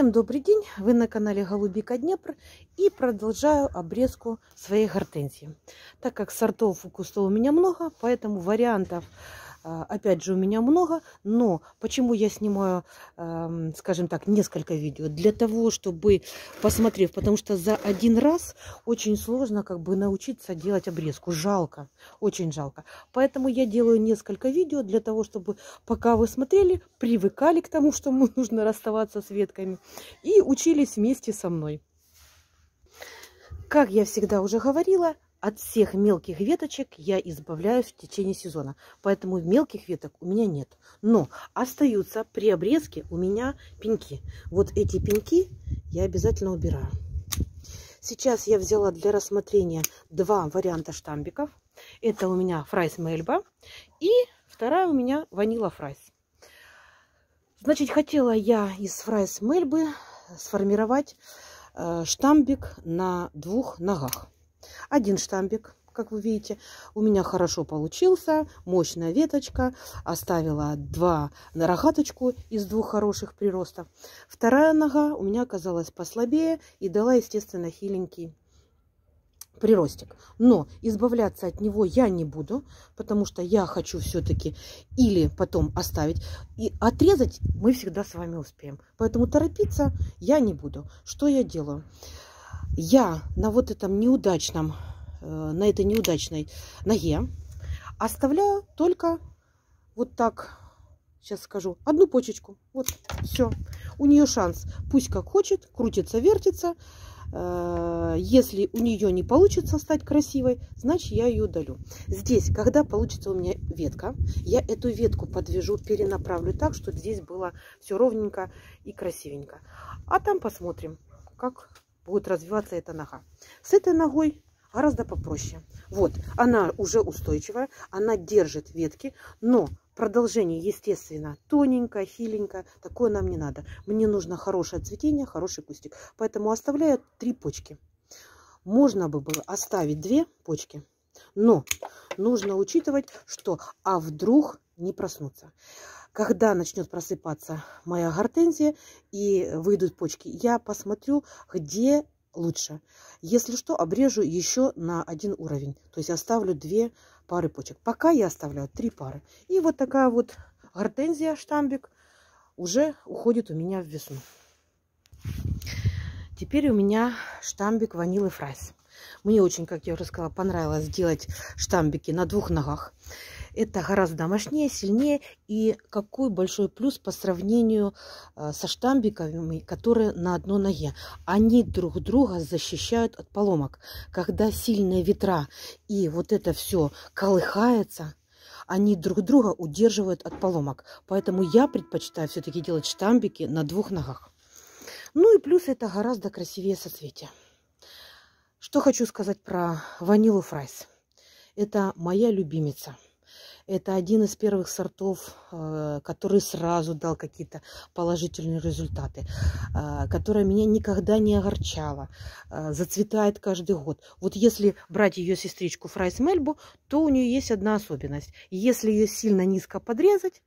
Всем добрый день! Вы на канале Голубика Днепр и продолжаю обрезку своей гортензии. Так как сортов у кустов у меня много, поэтому вариантов опять же у меня много, но почему я снимаю, скажем так, несколько видео? Для того, чтобы посмотрев, потому что за один раз очень сложно как бы научиться делать обрезку. Жалко, очень жалко. Поэтому я делаю несколько видео для того, чтобы пока вы смотрели, привыкали к тому, что нужно расставаться с ветками и учились вместе со мной. Как я всегда уже говорила, от всех мелких веточек я избавляюсь в течение сезона. Поэтому мелких веток у меня нет. Но остаются при обрезке у меня пеньки. Вот эти пеньки я обязательно убираю. Сейчас я взяла для рассмотрения два варианта штамбиков. Это у меня фрайс Мельба и вторая у меня ванила фрайс. Значит, хотела я из фрайс Мельбы сформировать э, штамбик на двух ногах один штамбик, как вы видите, у меня хорошо получился, мощная веточка, оставила два на рогаточку из двух хороших приростов. Вторая нога у меня оказалась послабее и дала, естественно, хиленький приростик. Но избавляться от него я не буду, потому что я хочу все-таки или потом оставить. И отрезать мы всегда с вами успеем. Поэтому торопиться я не буду. Что я делаю? Я на вот этом неудачном, э, на этой неудачной ноге оставляю только вот так, сейчас скажу, одну почечку. Вот, все. У нее шанс. Пусть как хочет, крутится, вертится. Э, если у нее не получится стать красивой, значит я ее удалю. Здесь, когда получится у меня ветка, я эту ветку подвяжу, перенаправлю так, чтобы здесь было все ровненько и красивенько. А там посмотрим, как будет развиваться эта нога. С этой ногой гораздо попроще. Вот, она уже устойчивая, она держит ветки, но продолжение, естественно, тоненькое, хиленькое, такое нам не надо. Мне нужно хорошее цветение, хороший кустик. Поэтому оставляю три почки. Можно бы было оставить две почки, но нужно учитывать, что а вдруг не проснуться. Когда начнет просыпаться моя гортензия и выйдут почки, я посмотрю, где лучше. Если что, обрежу еще на один уровень. То есть оставлю две пары почек. Пока я оставляю три пары. И вот такая вот гортензия, штамбик, уже уходит у меня в весну. Теперь у меня штамбик ванилы фрайс. Мне очень, как я уже сказала, понравилось делать штамбики на двух ногах. Это гораздо мощнее, сильнее. И какой большой плюс по сравнению э, со штамбиками, которые на одной ноге. Они друг друга защищают от поломок. Когда сильные ветра и вот это все колыхается, они друг друга удерживают от поломок. Поэтому я предпочитаю все-таки делать штамбики на двух ногах. Ну и плюс это гораздо красивее соцветия. Что хочу сказать про ванилу фрайс. Это моя любимица. Это один из первых сортов, э, который сразу дал какие-то положительные результаты, э, которая меня никогда не огорчала, э, зацветает каждый год. Вот если брать ее сестричку Фрайс Мельбу, то у нее есть одна особенность. Если ее сильно низко подрезать,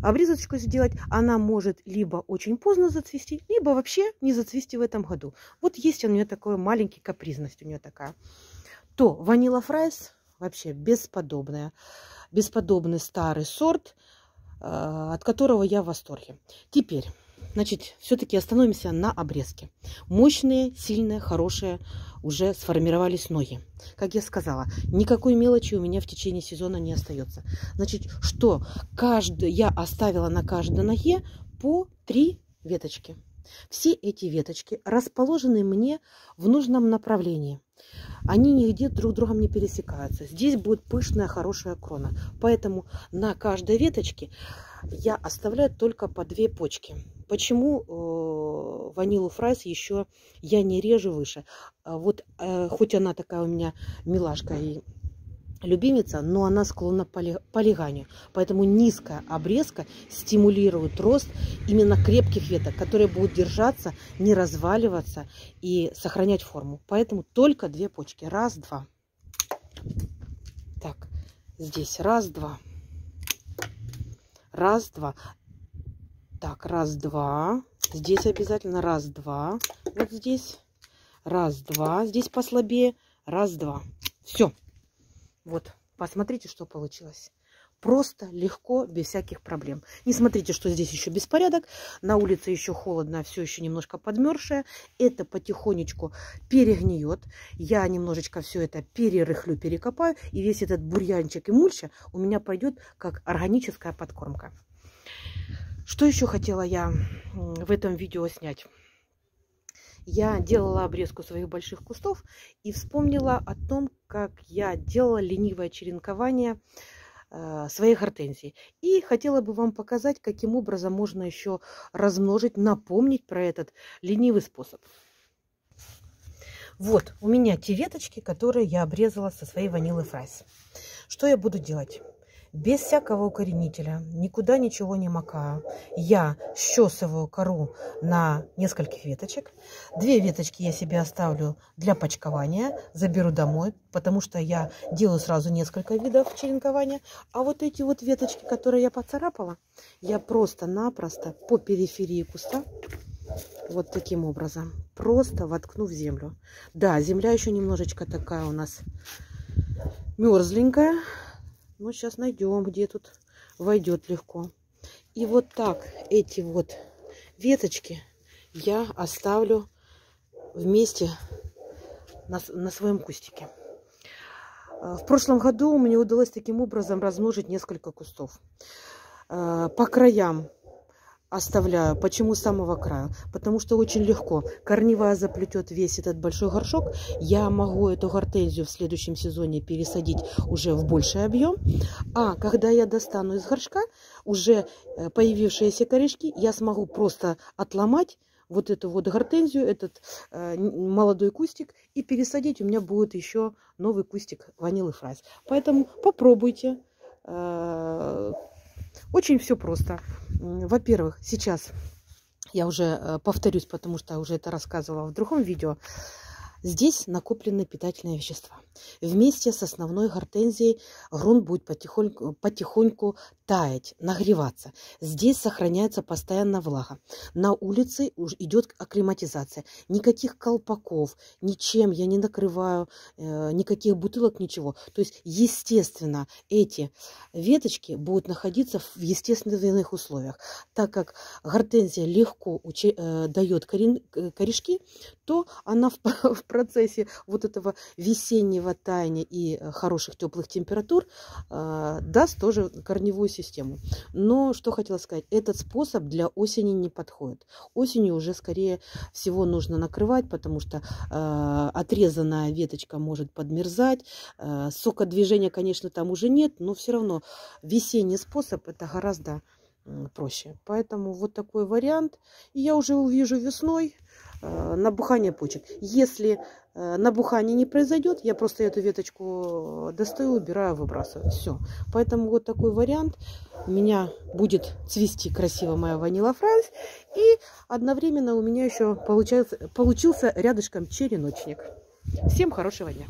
обрезочку сделать, она может либо очень поздно зацвести, либо вообще не зацвести в этом году. Вот есть у нее такая маленькая капризность у нее такая. То ванила Фрайс вообще бесподобная бесподобный старый сорт, э, от которого я в восторге. Теперь, значит, все-таки остановимся на обрезке. Мощные, сильные, хорошие уже сформировались ноги. Как я сказала, никакой мелочи у меня в течение сезона не остается. Значит, что каждый, я оставила на каждой ноге по три веточки. Все эти веточки расположены мне в нужном направлении. Они нигде друг другом не пересекаются. Здесь будет пышная, хорошая крона. Поэтому на каждой веточке я оставляю только по две почки. Почему э, ванилу фрайс еще я не режу выше? А вот э, хоть она такая у меня милашка и любимица, но она склонна к полиганию. Поэтому низкая обрезка стимулирует рост именно крепких веток, которые будут держаться, не разваливаться и сохранять форму. Поэтому только две почки. Раз, два. Так, здесь раз, два. Раз, два. Так, раз, два. Здесь обязательно раз-два. Вот здесь. Раз-два. Здесь послабее. Раз-два. Все. Вот. Посмотрите, что получилось. Просто, легко, без всяких проблем. Не смотрите, что здесь еще беспорядок. На улице еще холодно, все еще немножко подмерзшее. Это потихонечку перегниет. Я немножечко все это перерыхлю, перекопаю. И весь этот бурьянчик и мульча у меня пойдет как органическая подкормка. Что еще хотела я в этом видео снять? Я делала обрезку своих больших кустов и вспомнила о том, как я делала ленивое черенкование Э, своей гортензии. И хотела бы вам показать, каким образом можно еще размножить, напомнить про этот ленивый способ. Вот у меня те веточки, которые я обрезала со своей ванилы фрайс. Что я буду делать? Без всякого укоренителя, никуда ничего не макаю. Я щесываю кору на нескольких веточек. Две веточки я себе оставлю для почкования, заберу домой, потому что я делаю сразу несколько видов черенкования. А вот эти вот веточки, которые я поцарапала, я просто-напросто по периферии куста вот таким образом, просто воткну в землю. Да, земля еще немножечко такая у нас мерзленькая, ну, сейчас найдем, где тут войдет легко. И вот так эти вот веточки я оставлю вместе на, на своем кустике. А, в прошлом году мне удалось таким образом размножить несколько кустов. А, по краям оставляю. Почему с самого края? Потому что очень легко. Корневая заплетет весь этот большой горшок. Я могу эту гортензию в следующем сезоне пересадить уже в больший объем. А когда я достану из горшка уже э, появившиеся корешки, я смогу просто отломать вот эту вот гортензию, этот э, молодой кустик и пересадить. У меня будет еще новый кустик ванилы фрайс. Поэтому попробуйте. Э, очень все просто. Во-первых, сейчас я уже э, повторюсь, потому что уже это рассказывала в другом видео. Здесь накоплены питательные вещества. Вместе с основной гортензией грунт будет потихоньку, потихоньку таять, нагреваться. Здесь сохраняется постоянно влага. На улице идет акклиматизация. Никаких колпаков, ничем я не накрываю, э, никаких бутылок, ничего. То есть, естественно, эти веточки будут находиться в естественных условиях. Так как гортензия легко э, дает корень, корешки, то она в, в процессе вот этого весеннего таяния и э, хороших теплых температур э, даст тоже корневую систему. Но что хотела сказать, этот способ для осени не подходит. Осенью уже скорее всего нужно накрывать, потому что э, отрезанная веточка может подмерзать. Э, сокодвижения, конечно, там уже нет, но все равно весенний способ это гораздо проще. Поэтому вот такой вариант. И я уже увижу весной Э, набухание почек. Если э, набухание не произойдет, я просто эту веточку достаю, убираю, выбрасываю. Все. Поэтому вот такой вариант. У меня будет цвести красиво моя ванила франс. И одновременно у меня еще получился рядышком череночник. Всем хорошего дня!